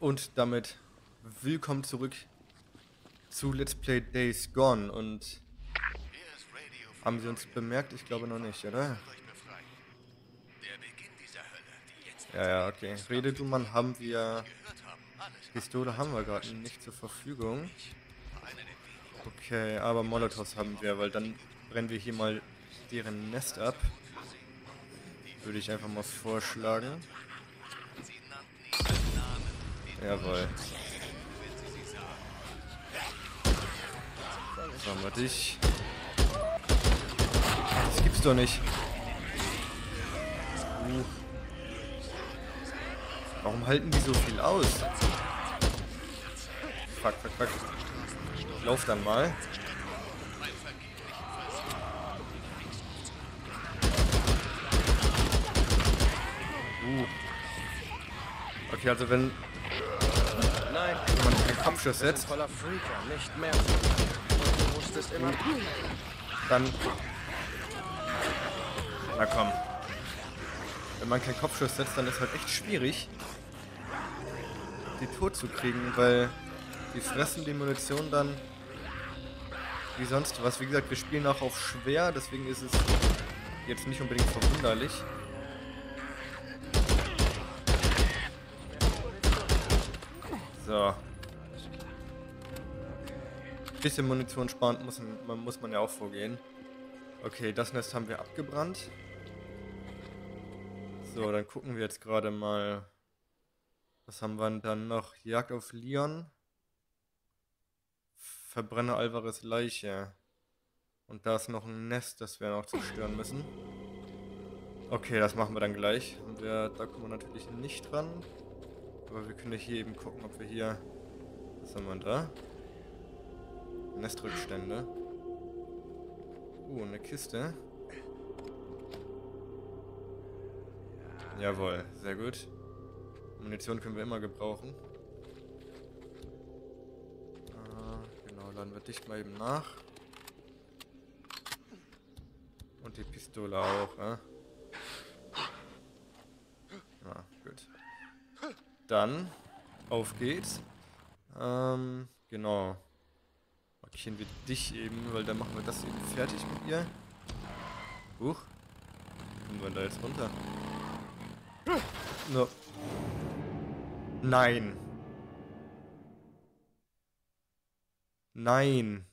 Und damit willkommen zurück zu Let's Play Days Gone. Und haben sie uns bemerkt? Ich glaube noch nicht, oder? Ja, ja, okay. Rede du Mann, haben wir... Pistole haben wir gerade nicht zur Verfügung. Okay, aber Molotovs haben wir, weil dann brennen wir hier mal deren Nest ab. Würde ich einfach mal vorschlagen. Jawohl. So, wir dich. Das gibt's doch nicht. Uh. Warum halten die so viel aus? Fuck, fuck, fuck. Ich lauf dann mal. Uh. Okay, also wenn. Wenn man einen Kampfschuss setzt. Immer. Dann. Na komm. Wenn man keinen Kopfschuss setzt, dann ist halt echt schwierig, die tot zu kriegen, weil die fressen die Munition dann wie sonst was. Wie gesagt, wir spielen auch auf schwer, deswegen ist es jetzt nicht unbedingt verwunderlich. So. Bisschen Munition sparen muss man, muss man ja auch vorgehen. Okay, das Nest haben wir abgebrannt. So, dann gucken wir jetzt gerade mal. Was haben wir dann noch? Jagd auf Leon. Verbrenne Alvarez Leiche. Und da ist noch ein Nest, das wir noch zerstören müssen. Okay, das machen wir dann gleich. Und wir, da kommen wir natürlich nicht dran. Aber wir können hier eben gucken, ob wir hier... Was haben wir da? Nestrückstände. Uh, eine Kiste. Jawohl, sehr gut. Munition können wir immer gebrauchen. Ah, genau, laden wir dich mal eben nach. Und die Pistole auch, äh? Ah, gut. Dann, auf geht's. Ähm, genau. Markieren wir dich eben, weil dann machen wir das eben fertig mit ihr. Huch. Kommen wir da jetzt runter? No. Nein. Nein.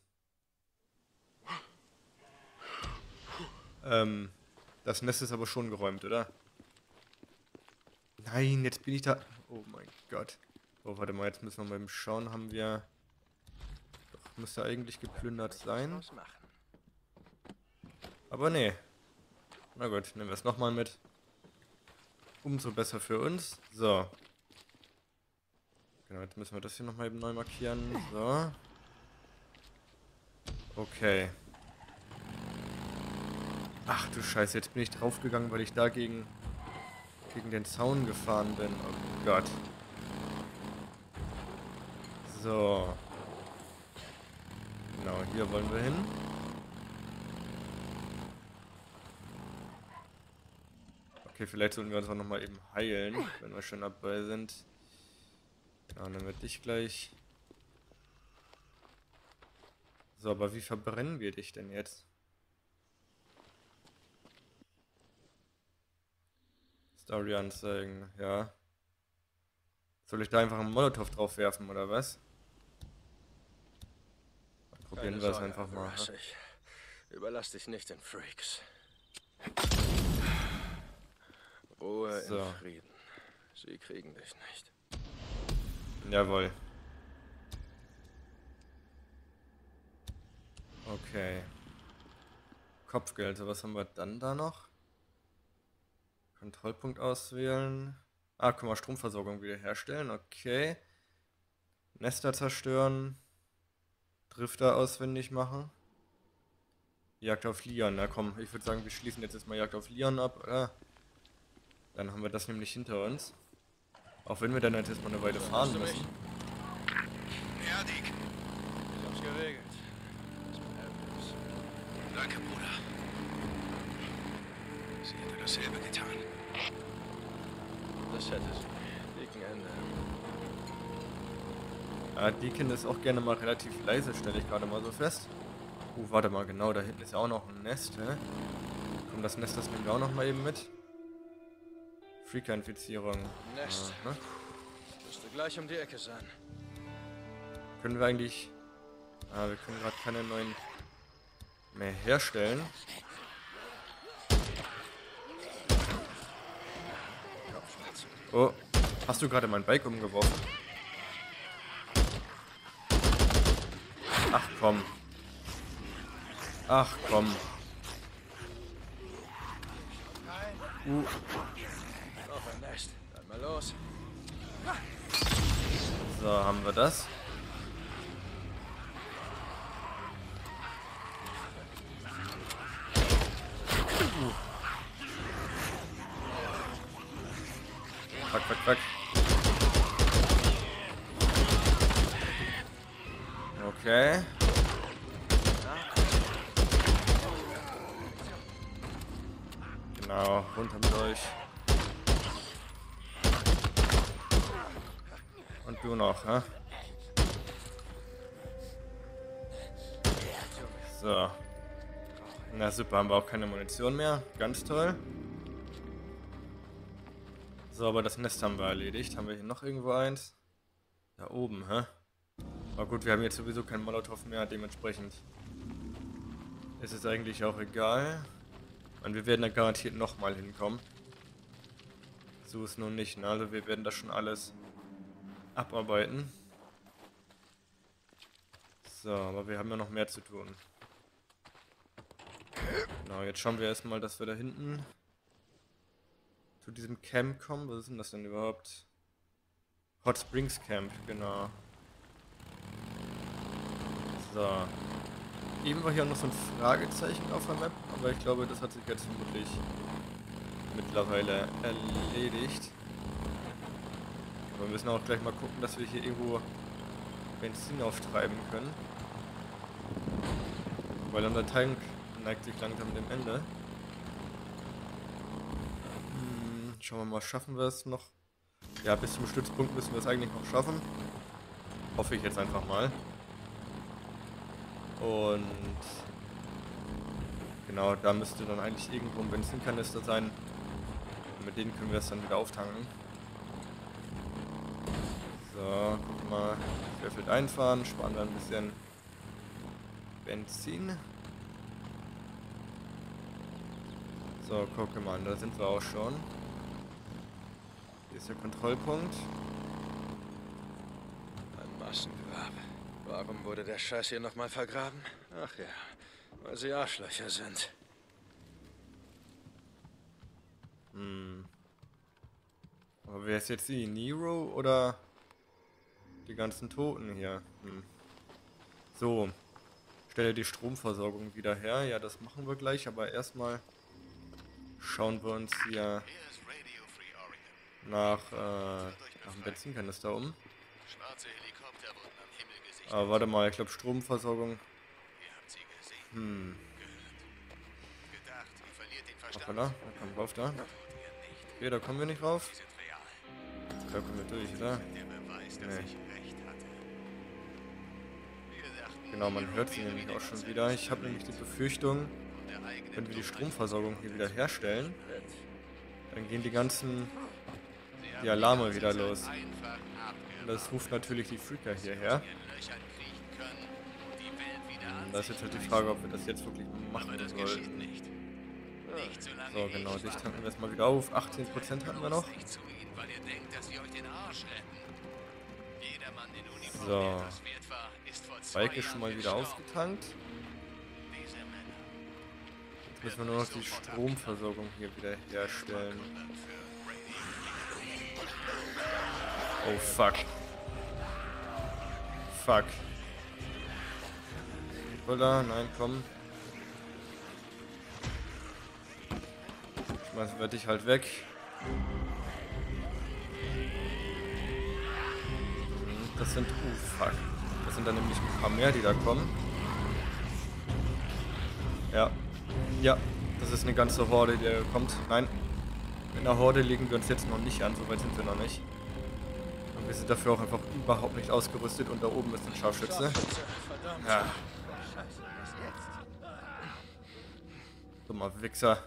Ähm, das Nest ist aber schon geräumt, oder? Nein, jetzt bin ich da... Oh mein Gott. Oh, warte mal, jetzt müssen wir mal schauen. Haben wir... Doch, müsste eigentlich geplündert sein. Aber nee. Na gut, nehmen wir es nochmal mit. Umso besser für uns. So. Genau, jetzt müssen wir das hier nochmal eben neu markieren. So. Okay. Ach du Scheiße, jetzt bin ich draufgegangen, weil ich dagegen gegen den Zaun gefahren bin. Oh Gott. So. Genau, hier wollen wir hin. Okay, vielleicht sollten wir uns auch nochmal eben heilen, wenn wir schon dabei sind. Ja, dann wird dich gleich. So, aber wie verbrennen wir dich denn jetzt? Story anzeigen, ja. Soll ich da einfach einen Molotow drauf werfen, oder was? Probieren wir es einfach mal. Ich überlass dich nicht den Freaks. Ruhe so. in Frieden. Sie kriegen dich nicht. Jawohl. Okay. Kopfgeld, was haben wir dann da noch? Kontrollpunkt auswählen. Ah, guck mal, Stromversorgung wiederherstellen. Okay. Nester zerstören. Drifter auswendig machen. Jagd auf Leon. Na komm, ich würde sagen, wir schließen jetzt erstmal Jagd auf Leon ab, oder? Dann haben wir das nämlich hinter uns. Auch wenn wir dann jetzt erstmal eine Weile fahren müssen. Ja, Dick. Ich hab's geregelt. Danke, Bruder. Sie hätte dasselbe getan. Das hätte sie. Ja, Deacon ist auch gerne mal relativ leise, stelle ich gerade mal so fest. Uh, warte mal, genau, da hinten ist ja auch noch ein Nest, hä? Komm, das Nest, das nehmen wir auch noch mal eben mit. Freaker-Infizierung. Nest. Aha. Müsste gleich um die Ecke sein. Können wir eigentlich... Ah, wir können gerade keine neuen mehr herstellen. Oh, hast du gerade mein Bike umgeworfen? Komm. Ach komm. Uh. So, haben wir das. Uh. Fuck, fuck, fuck. Okay. Genau, runter mit euch. Und du noch, hä? So. Na super, haben wir auch keine Munition mehr. Ganz toll. So, aber das Nest haben wir erledigt. Haben wir hier noch irgendwo eins? Da oben, hä? Aber gut, wir haben jetzt sowieso keinen Molotow mehr, dementsprechend ist es eigentlich auch egal. Und wir werden da garantiert nochmal hinkommen. So ist nun nicht, ne? Also wir werden das schon alles abarbeiten. So, aber wir haben ja noch mehr zu tun. Genau, jetzt schauen wir erstmal, dass wir da hinten zu diesem Camp kommen. Was ist denn das denn überhaupt? Hot Springs Camp, genau. So. Eben war hier noch so ein Fragezeichen auf der Map, aber ich glaube, das hat sich jetzt vermutlich mittlerweile erledigt. Aber wir müssen auch gleich mal gucken, dass wir hier irgendwo Benzin auftreiben können. Weil unser Tank neigt sich langsam dem Ende. Hm, schauen wir mal, schaffen wir es noch? Ja, bis zum Stützpunkt müssen wir es eigentlich noch schaffen. Hoffe ich jetzt einfach mal. Und genau, da müsste dann eigentlich irgendwo ein Benzinkanister sein. Und mit denen können wir es dann wieder auftanken. So, guck mal, Querfeld einfahren, sparen wir ein bisschen Benzin. So, guck mal, da sind wir auch schon. Hier ist der Kontrollpunkt. Ein Massengrab. Warum wurde der Scheiß hier nochmal vergraben? Ach ja, weil sie Arschlöcher sind. Hm. Aber wer ist jetzt die? Nero oder die ganzen Toten hier? Hm. So. Stelle die Stromversorgung wieder her. Ja, das machen wir gleich, aber erstmal schauen wir uns hier nach, äh, nach dem Benzinkanister um. Schwarze aber warte mal, ich glaube Stromversorgung. Hm. Hoppala, da wir rauf da. Okay, da kommen wir nicht rauf. Da kommen wir durch, oder? Nee. Genau, man hört sie nämlich auch schon wieder. Ich habe nämlich die Befürchtung, wenn wir die Stromversorgung hier wieder herstellen, dann gehen die ganzen die Alarme wieder los. Das ruft natürlich die Freaker hierher. Da ist jetzt halt die Frage, ob wir das jetzt wirklich machen sollen. So, genau, dich tanken wir erstmal wieder auf. 18% hatten wir noch. So. Bike ist schon mal wieder ausgetankt. Jetzt müssen wir nur noch die Stromversorgung hier wieder herstellen. Oh fuck. Fuck. Oder? Nein, komm. Schmeißen wir dich halt weg. Hm, das sind... Oh, fuck. Das sind dann nämlich ein paar mehr, die da kommen. Ja. Ja, das ist eine ganze Horde, die da kommt. Nein. Mit einer Horde legen wir uns jetzt noch nicht an, soweit sind wir noch nicht. Wir sind dafür auch einfach überhaupt nicht ausgerüstet und da oben ist ein Scharfschütze. Ja, dummer Wichser.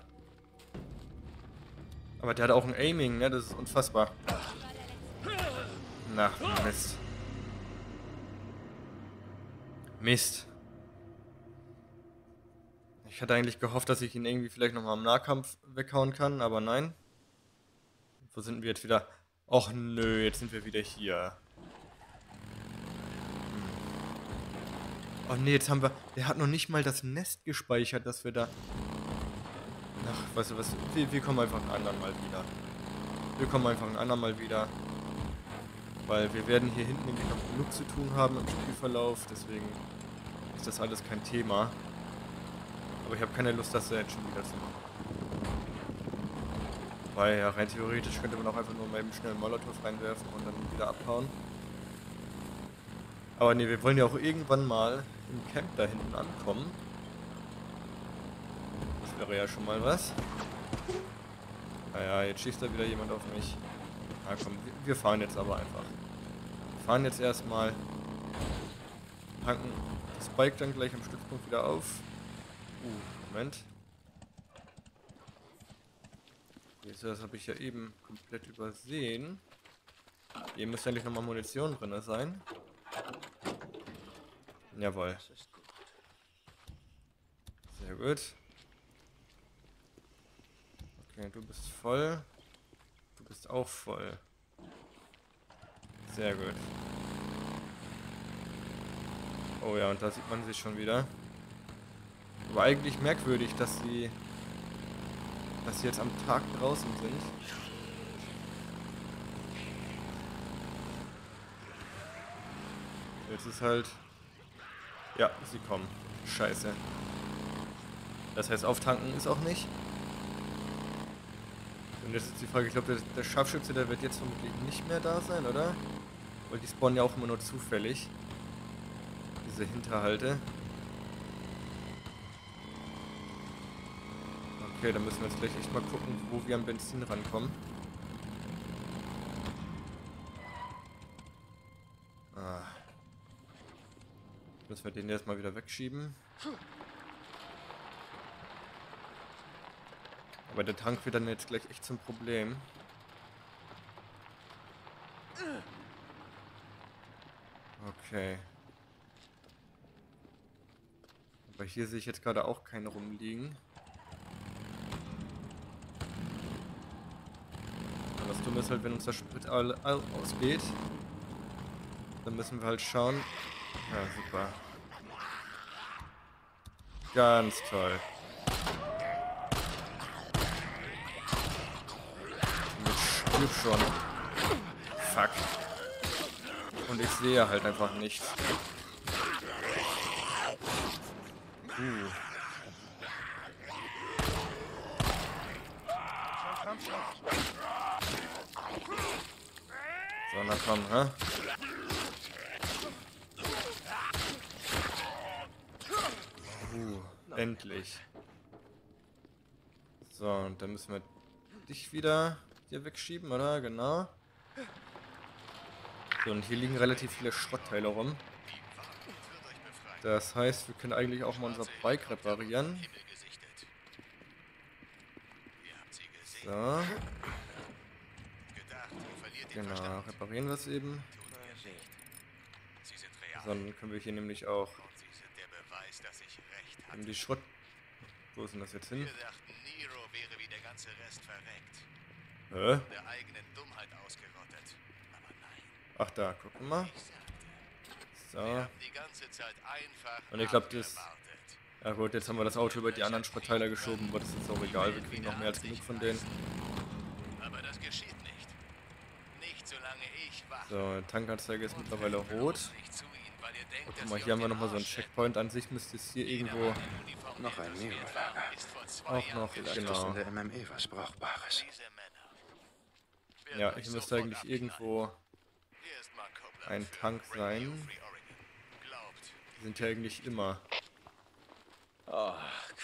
Aber der hat auch ein Aiming, ne? Das ist unfassbar. Na, Mist. Mist. Ich hatte eigentlich gehofft, dass ich ihn irgendwie vielleicht nochmal im Nahkampf weghauen kann, aber nein. Wo sind wir jetzt wieder? Och nö, jetzt sind wir wieder hier. Oh nee, jetzt haben wir... Der hat noch nicht mal das Nest gespeichert, dass wir da... Ach, weißt du was? Wir, wir kommen einfach ein andermal wieder. Wir kommen einfach ein andermal wieder. Weil wir werden hier hinten nämlich noch genug zu tun haben im Spielverlauf, deswegen ist das alles kein Thema. Aber ich habe keine Lust, das jetzt schon wieder zu machen. Weil ja, rein theoretisch könnte man auch einfach nur mal eben schnell einen Molotow reinwerfen und dann wieder abhauen. Aber nee, wir wollen ja auch irgendwann mal im Camp da hinten ankommen. Das wäre ja schon mal was. Naja, jetzt schießt da wieder jemand auf mich. Na komm, wir fahren jetzt aber einfach. Wir fahren jetzt erstmal. Tanken das Bike dann gleich am Stützpunkt wieder auf. Uh, Moment. Jetzt, das habe ich ja eben komplett übersehen. Hier müsste eigentlich nochmal Munition drin sein. Jawohl. Sehr gut. Okay, du bist voll. Du bist auch voll. Sehr gut. Oh ja, und da sieht man sich schon wieder. Aber eigentlich merkwürdig, dass sie dass sie jetzt am Tag draußen sind. Jetzt ist halt... Ja, sie kommen. Scheiße. Das heißt, auftanken ist auch nicht. Und jetzt ist die Frage, ich glaube, der, der Scharfschütze, der wird jetzt vermutlich nicht mehr da sein, oder? Weil die spawnen ja auch immer nur zufällig. Diese Hinterhalte. Okay, dann müssen wir jetzt gleich echt mal gucken, wo wir am Benzin rankommen. Ah. Müssen wir den erstmal wieder wegschieben. Aber der Tank wird dann jetzt gleich echt zum Problem. Okay. Aber hier sehe ich jetzt gerade auch keinen rumliegen. Und das Dumme ist halt, wenn uns das Sprit all, all ausgeht, dann müssen wir halt schauen. Ja, super. Ganz toll. Mit schon. Fuck. Und ich sehe halt einfach nichts. Uh. So, na komm, hä? Uh, endlich. So, und dann müssen wir dich wieder hier wegschieben, oder? Genau. So, und hier liegen relativ viele Schrottteile rum. Das heißt, wir können eigentlich auch mal unser Bike reparieren. So. Genau, reparieren wir es eben. Dann können wir hier nämlich auch Beweis, die Schrott... Wo ist denn das jetzt hin? Hä? Der eigenen Dummheit ausgerottet. Aber nein, Ach da, gucken wir mal. So. Und ich glaub, das-. Ja gut, jetzt haben wir das Auto über die anderen Schrottteile geschoben, aber das ist auch egal, wir kriegen noch mehr als genug von denen. Aber das geschieht nicht. Nicht solange ich wache. So, Tankanzeige ist mittlerweile rot. Und guck mal, hier haben wir nochmal so einen Checkpoint. An sich müsste es hier irgendwo Noch ein zwei auch noch, Vielleicht genau. ist in der MME was Brauchbares. Ja, hier müsste eigentlich irgendwo ein Tank sein. Die sind ja eigentlich immer. Oh,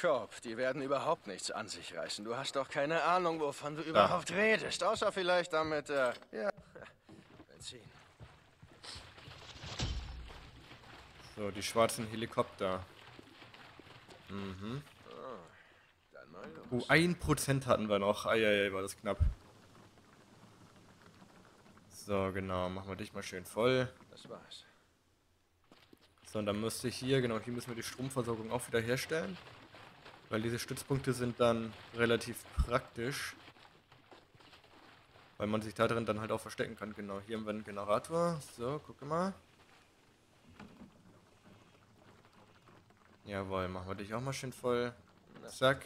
Cobb, die werden überhaupt nichts an sich reißen. Du hast doch keine Ahnung, wovon du überhaupt redest. Außer vielleicht damit, äh, ja, anziehen. So, die schwarzen Helikopter. Mhm. Oh, ein Prozent hatten wir noch. Eieiei, war das knapp. So, genau. Machen wir dich mal schön voll. Das war's. So, und dann müsste ich hier, genau, hier müssen wir die Stromversorgung auch wieder herstellen. Weil diese Stützpunkte sind dann relativ praktisch. Weil man sich da drin dann halt auch verstecken kann. Genau, hier haben wir einen Generator. So, gucke mal. Jawohl, machen wir dich auch mal schön voll. Zack.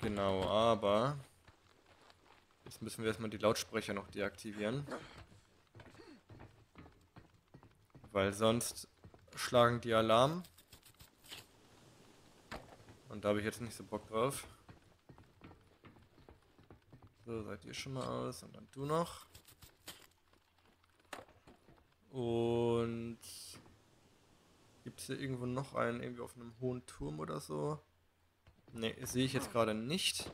Genau, aber... Jetzt müssen wir erstmal die Lautsprecher noch deaktivieren. Weil sonst schlagen die Alarm. Und da habe ich jetzt nicht so Bock drauf. So, seid ihr schon mal aus und dann du noch. Und gibt es hier irgendwo noch einen, irgendwie auf einem hohen Turm oder so? Ne, sehe ich jetzt gerade nicht.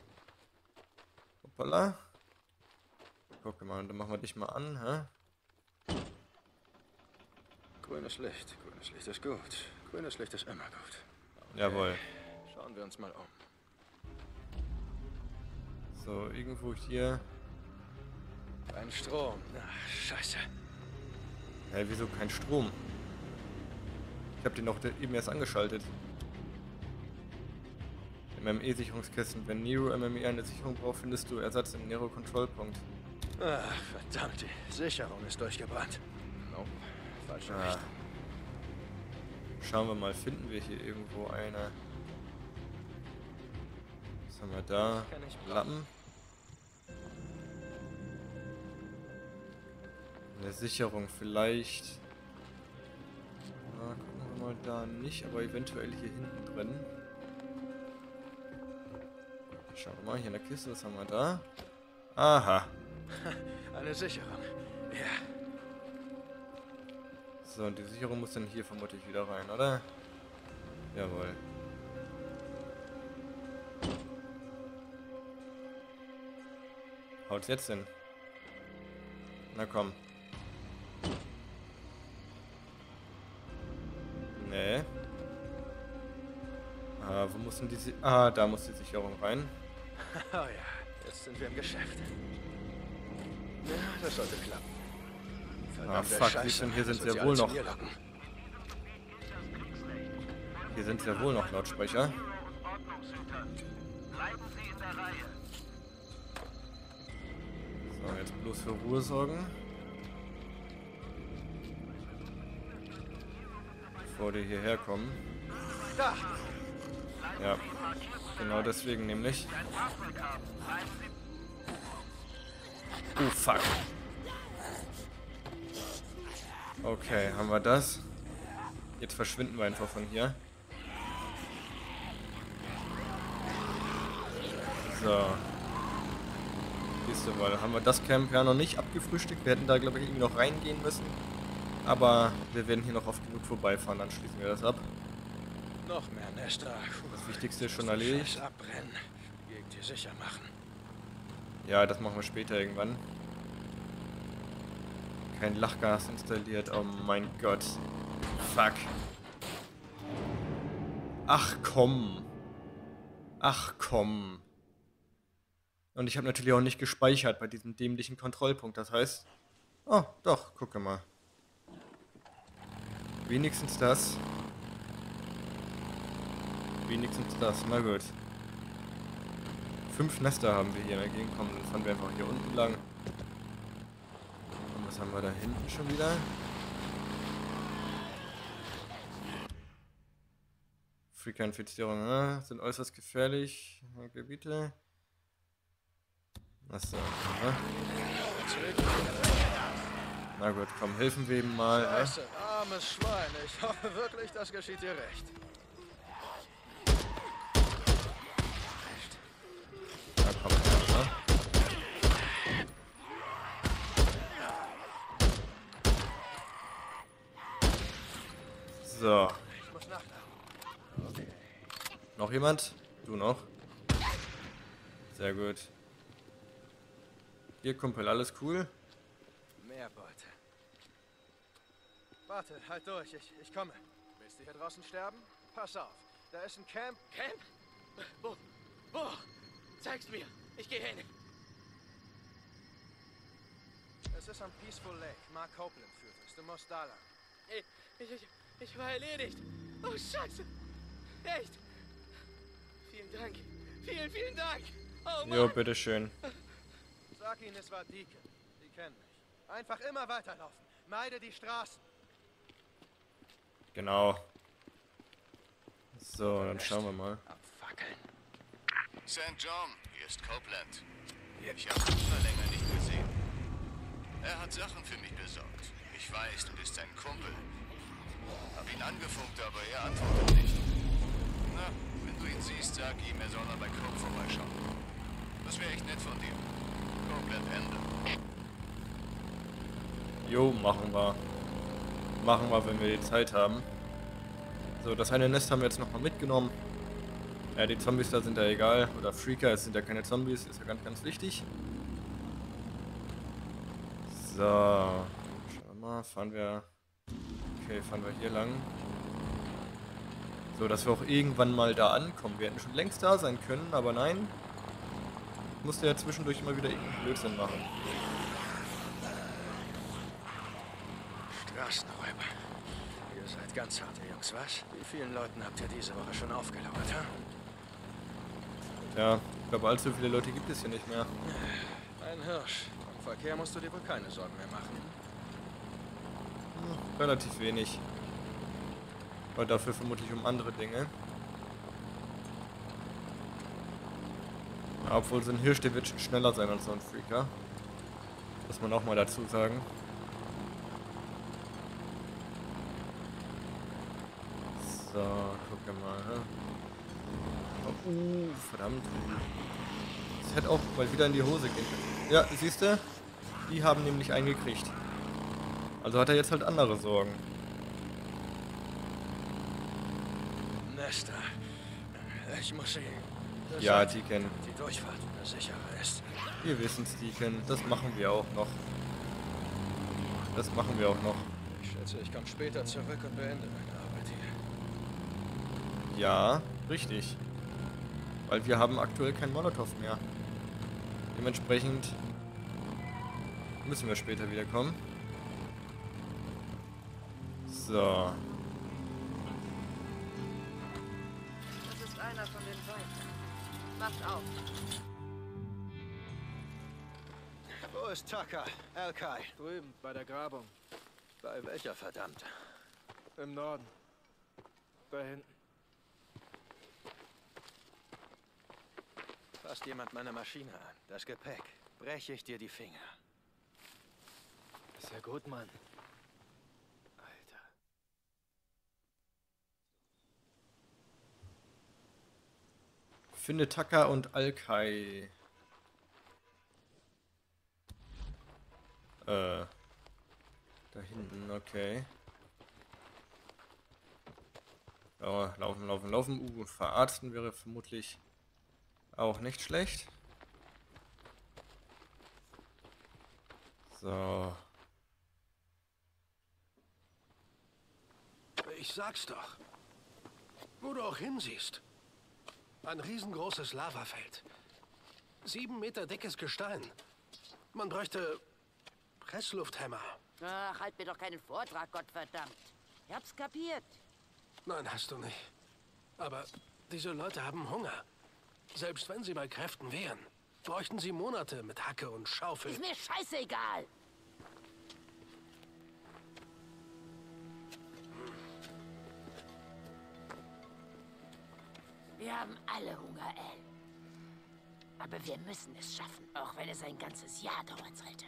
Hoppala. Guck mal, dann machen wir dich mal an, hä? Grünes Licht. Grünes Licht ist gut. Grünes Licht ist immer gut. Jawohl. Schauen wir uns mal um. So, irgendwo hier. Ein Strom. Ach, scheiße. Hä, wieso kein Strom? Ich habe den noch eben erst angeschaltet. MME-Sicherungskästen. Wenn Nero MME eine Sicherung braucht, findest du Ersatz im Nero-Kontrollpunkt. Ach, verdammt, die Sicherung ist durchgebrannt. Nope, falsche Ah. Richtung. Schauen wir mal, finden wir hier irgendwo eine. Was haben wir da? Lappen. Eine Sicherung vielleicht. Na, gucken wir mal da nicht, aber eventuell hier hinten drin. Schauen wir mal, hier in der Kiste, was haben wir da? Aha. Eine Sicherung. Ja, So, und die Sicherung muss dann hier vermutlich wieder rein, oder? Jawohl. Haut's jetzt hin? Na komm. Nee. Ah, wo muss denn die Si Ah, da muss die Sicherung rein. oh ja, jetzt sind wir im Geschäft. Ja, das sollte klappen. Ah, Verdammte fuck, Scheiße, du, hier sind sie sie wohl noch. Hier sind ja wohl noch Lautsprecher. So, jetzt bloß für Ruhe sorgen. Bevor die hierher kommen. Ja. Genau deswegen nämlich. Oh fuck. Okay, haben wir das. Jetzt verschwinden wir einfach von hier. So. Siehst du mal, haben wir das Camp ja noch nicht abgefrühstückt. Wir hätten da, glaube ich, irgendwie noch reingehen müssen. Aber wir werden hier noch oft genug vorbeifahren, dann schließen wir das ab. Noch mehr Nester. Das Wichtigste ist schon erledigt. abbrennen. Gegend hier sicher machen. Ja, das machen wir später irgendwann. Kein Lachgas installiert, oh mein Gott. Fuck. Ach komm. Ach komm. Und ich habe natürlich auch nicht gespeichert bei diesem dämlichen Kontrollpunkt. Das heißt... Oh, doch, gucke mal. Wenigstens das. Wenigstens das, na gut. Fünf Nester haben wir hier Gegend. Komm, dann fahren wir einfach hier unten lang. Und was haben wir da hinten schon wieder? Freaker-Infizierung, ne? Sind äußerst gefährlich. Gebiete. Achso, ne? Na gut, komm, helfen wir ihm mal. Ne? Scheiße, armes Schwein. Ich hoffe wirklich, das geschieht dir recht. Na komm, ne? So, noch jemand? Du noch? Sehr gut. Hier, Kumpel, alles cool? Mehr Beute. Warte, halt durch, ich, ich komme. Willst du hier draußen sterben? Pass auf, da ist ein Camp. Camp? Wo? Wo? Zeig's mir. Ich gehe hin. Es ist am Peaceful Lake. Mark Copeland führt es. Du musst da lang. Ich, ich, ich, ich war erledigt. Oh, Scheiße. Echt? Vielen Dank. Vielen, vielen Dank. Oh, Mann. Jo, bitteschön. Sag ihnen, es war Deacon. Die kennen mich. Einfach immer weiterlaufen. Meide die Straßen. Genau. So, dann schauen wir mal. Abfackeln. St. John, hier ist Copeland. Ich habe Kushner länger nicht gesehen. Er hat Sachen für mich besorgt. Ich weiß, du bist sein Kumpel. Hab ihn angefunkt, aber er antwortet nicht. Na, wenn du ihn siehst, sag ihm, er soll mal bei Cope vorbeischauen. Das wäre echt nett von dir. Jo, machen wir. Machen wir, wenn wir die Zeit haben. So, das eine Nest haben wir jetzt nochmal mitgenommen. Ja, die Zombies da sind ja egal. Oder Freaker, es sind ja keine Zombies, ist ja ganz, ganz wichtig. So. Schauen wir mal, fahren wir. Okay, fahren wir hier lang. So, dass wir auch irgendwann mal da ankommen. Wir hätten schon längst da sein können, aber nein. Ich musste ja zwischendurch immer wieder irgendeinen Blödsinn machen. Straßenräuber. Ihr seid ganz harte Jungs, was? Wie vielen Leuten habt ihr diese Woche schon aufgelauert, ha? Ja, ich glaube, allzu viele Leute gibt es hier nicht mehr. Ein Hirsch. Im Verkehr musst du dir wohl keine Sorgen mehr machen. Relativ wenig. Aber dafür vermutlich um andere Dinge. Ja, obwohl so ein Hirsch, der wird schneller sein als so ein Freaker. Muss man auch mal dazu sagen. So, wir mal. hä? Oh, uh, verdammt. Das hätte auch mal wieder in die Hose gehen können. Ja, siehst du? Die haben nämlich eingekriegt. Also hat er jetzt halt andere Sorgen. Nester. Ich muss Ja, die kennen. Die Durchfahrt wieder sicherer ist. Wir wissen's, Deacon. Das machen wir auch noch. Das machen wir auch noch. Ich schätze, ich komme später zurück und beende meine Arbeit hier. Ja, richtig. Weil wir haben aktuell kein Molotow mehr. Dementsprechend müssen wir später wiederkommen. So. Macht auf. Wo ist Tucker? Alkai. Drüben, bei der Grabung. Bei welcher verdammt? Im Norden. Da hinten. Fasst jemand meine Maschine an. Das Gepäck. Breche ich dir die Finger. Ist ja gut, Mann. Finde Tucker und Alkai. Äh. Da hinten, okay. Ja, laufen, laufen, laufen. Uh, verarzten wäre vermutlich auch nicht schlecht. So. Ich sag's doch. Wo du auch hinsiehst. Ein riesengroßes Lavafeld. Sieben Meter dickes Gestein. Man bräuchte Presslufthämmer. Ach, halt mir doch keinen Vortrag, Gottverdammt. Ich hab's kapiert. Nein, hast du nicht. Aber diese Leute haben Hunger. Selbst wenn sie bei Kräften wären, bräuchten sie Monate mit Hacke und Schaufel. Ist mir scheißegal. Wir haben alle Hunger, Al. Aber wir müssen es schaffen, auch wenn es ein ganzes Jahr dauern sollte.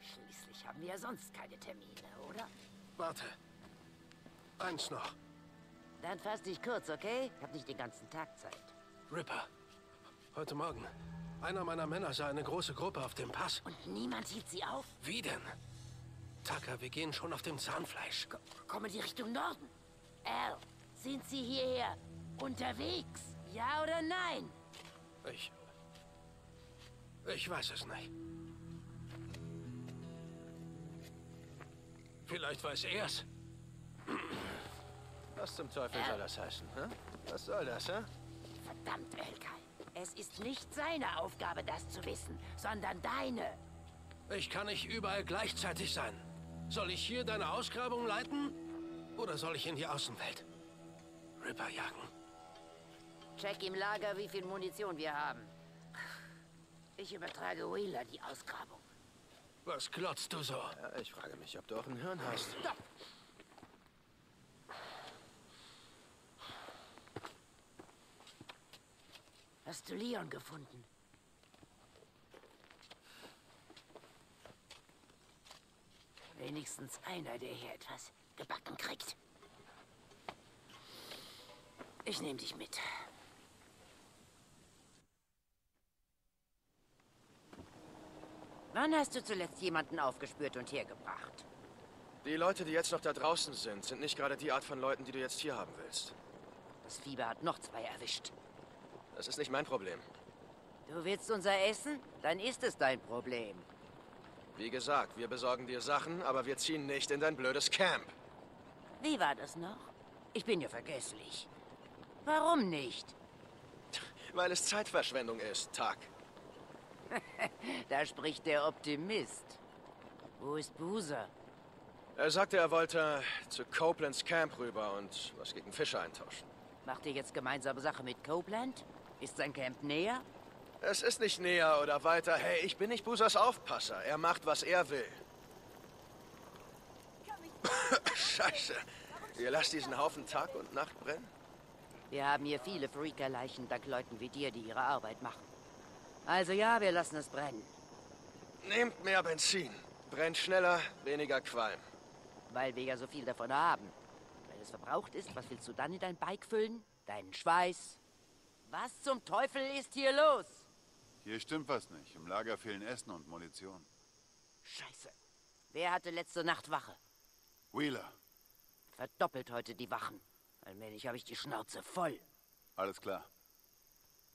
Schließlich haben wir ja sonst keine Termine, oder? Warte. Eins noch. Dann fass dich kurz, okay? Ich hab nicht den ganzen Tag Zeit. Ripper. Heute Morgen. Einer meiner Männer sah eine große Gruppe auf dem Pass. Und niemand hielt sie auf? Wie denn? Tucker, wir gehen schon auf dem Zahnfleisch. Ko kommen die Richtung Norden? Al, sind sie hierher unterwegs? Ja oder nein? Ich. Ich weiß es nicht. Vielleicht weiß er's. Was zum Teufel soll das heißen? Hä? Was soll das, hä? Verdammt, Elkay. Es ist nicht seine Aufgabe, das zu wissen, sondern deine. Ich kann nicht überall gleichzeitig sein. Soll ich hier deine Ausgrabung leiten? Oder soll ich in die Außenwelt? Ripper jagen. Check im Lager, wie viel Munition wir haben. Ich übertrage Wheeler die Ausgrabung. Was glotzt du so? Ja, ich frage mich, ob du auch ein Hirn hast. Stopp! Hast du Leon gefunden? Wenigstens einer, der hier etwas gebacken kriegt. Ich nehme dich mit. Wann hast du zuletzt jemanden aufgespürt und hergebracht? Die Leute, die jetzt noch da draußen sind, sind nicht gerade die Art von Leuten, die du jetzt hier haben willst. Das Fieber hat noch zwei erwischt. Das ist nicht mein Problem. Du willst unser Essen? Dann ist es dein Problem. Wie gesagt, wir besorgen dir Sachen, aber wir ziehen nicht in dein blödes Camp. Wie war das noch? Ich bin ja vergesslich. Warum nicht? Weil es Zeitverschwendung ist, Tag. Da spricht der Optimist. Wo ist Boozer? Er sagte, er wollte zu Copelands Camp rüber und was gegen Fische eintauschen. Macht ihr jetzt gemeinsame Sache mit Copeland? Ist sein Camp näher? Es ist nicht näher oder weiter. Hey, ich bin nicht Busers Aufpasser. Er macht, was er will. Scheiße. Ihr lasst diesen Haufen Tag und Nacht brennen? Wir haben hier viele Freaker-Leichen dank Leuten wie dir, die ihre Arbeit machen. Also ja, wir lassen es brennen. Nehmt mehr Benzin. Brennt schneller, weniger Qualm. Weil wir ja so viel davon haben. Wenn es verbraucht ist, was willst du dann in dein Bike füllen? Deinen Schweiß? Was zum Teufel ist hier los? Hier stimmt was nicht. Im Lager fehlen Essen und Munition. Scheiße. Wer hatte letzte Nacht Wache? Wheeler, Verdoppelt heute die Wachen. Allmählich habe ich die Schnauze voll. alles klar.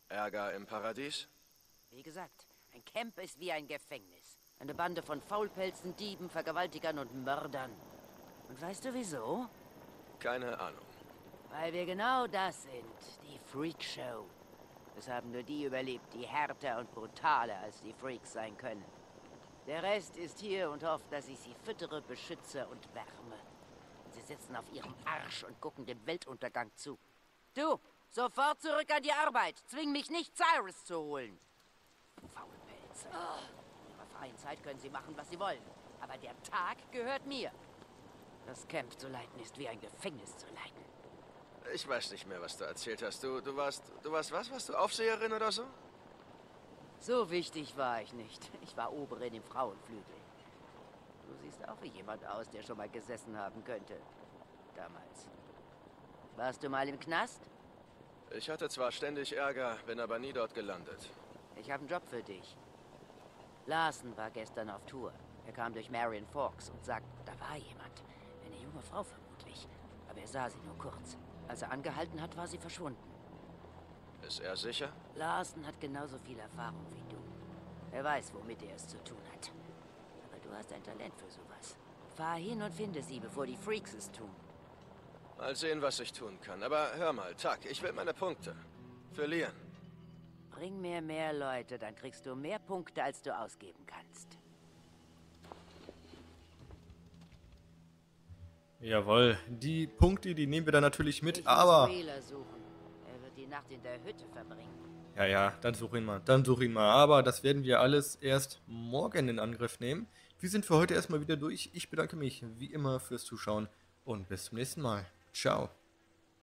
Ärger im Paradies? Wie gesagt, ein Camp ist wie ein Gefängnis. Eine Bande von Faulpelzen, Dieben, Vergewaltigern und Mördern. Und weißt du wieso? Keine Ahnung. Weil wir genau das sind. Die Freakshow. Es haben nur die überlebt, die härter und brutaler als die Freaks sein können. Der Rest ist hier und hofft, dass ich sie füttere, beschütze und wärme. Sitzen auf ihrem Arsch und gucken dem Weltuntergang zu. Du, sofort zurück an die Arbeit. Zwing mich nicht, Cyrus zu holen. Faulpelze. In ihrer freien Zeit können sie machen, was sie wollen. Aber der Tag gehört mir. Das Camp zu leiten ist wie ein Gefängnis zu leiten. Ich weiß nicht mehr, was du erzählt hast. Du, du warst, du warst was? Warst du Aufseherin oder so? So wichtig war ich nicht. Ich war Oberin im Frauenflügel. Du siehst auch wie jemand aus, der schon mal gesessen haben könnte. Damals. Warst du mal im Knast? Ich hatte zwar ständig Ärger, bin aber nie dort gelandet. Ich habe einen Job für dich. Larsen war gestern auf Tour. Er kam durch Marion Forks und sagt, da war jemand. Eine junge Frau vermutlich. Aber er sah sie nur kurz. Als er angehalten hat, war sie verschwunden. Ist er sicher? Larsen hat genauso viel Erfahrung wie du. Er weiß, womit er es zu tun hat. Hast ein Talent für sowas. Fahr hin und finde sie, bevor die Freaks es tun. Mal sehen, was ich tun kann. Aber hör mal, Tuck, ich will meine Punkte. Lian. Bring mir mehr Leute, dann kriegst du mehr Punkte, als du ausgeben kannst. Jawohl, die Punkte, die nehmen wir dann natürlich mit, Ich aber... muss Wheeler suchen. Er wird die Nacht in der Hütte verbringen. Ja, ja, dann such ihn mal, dann such ihn mal. Aber das werden wir alles erst morgen in Angriff nehmen. Wir sind für heute erstmal wieder durch. Ich bedanke mich wie immer fürs Zuschauen und bis zum nächsten Mal. Ciao.